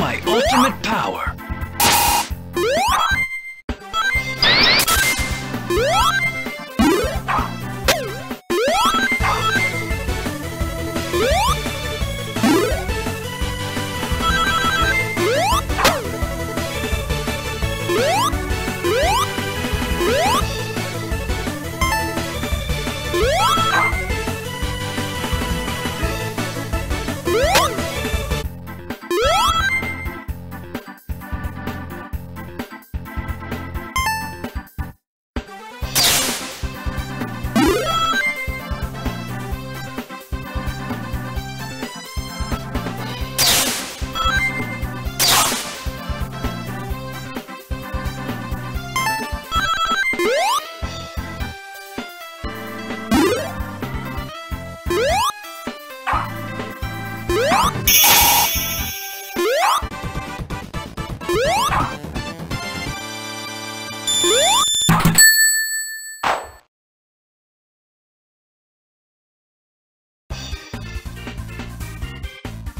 my ultimate power.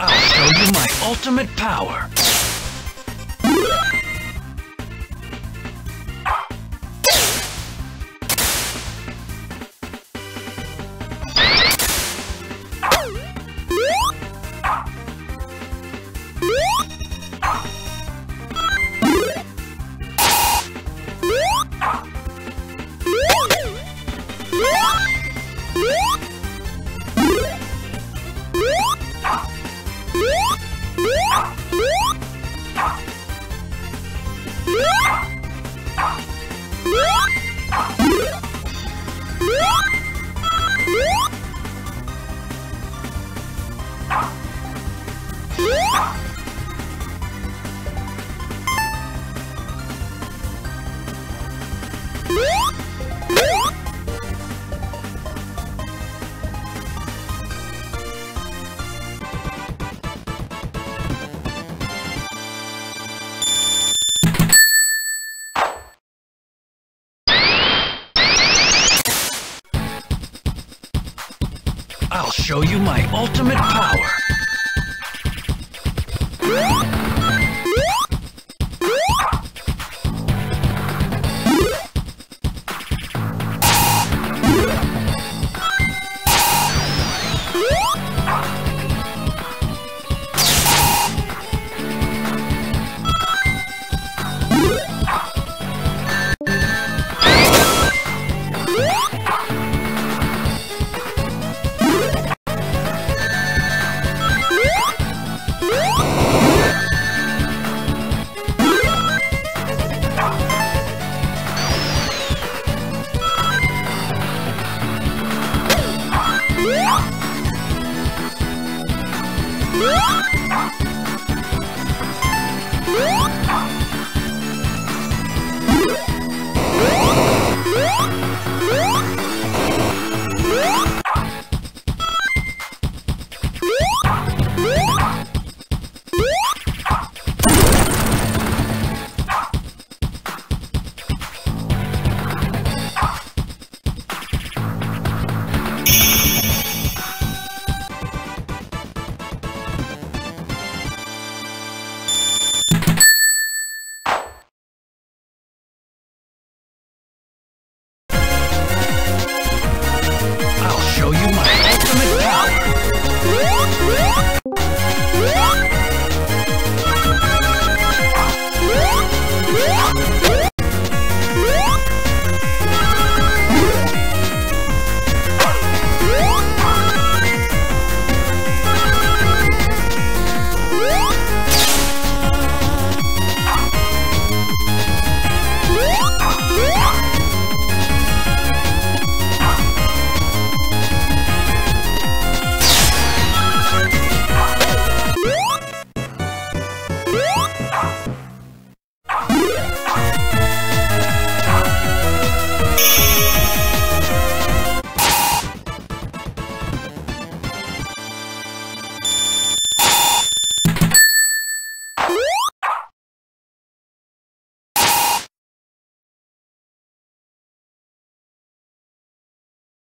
I'll show you my ultimate power. Ultimate Ah!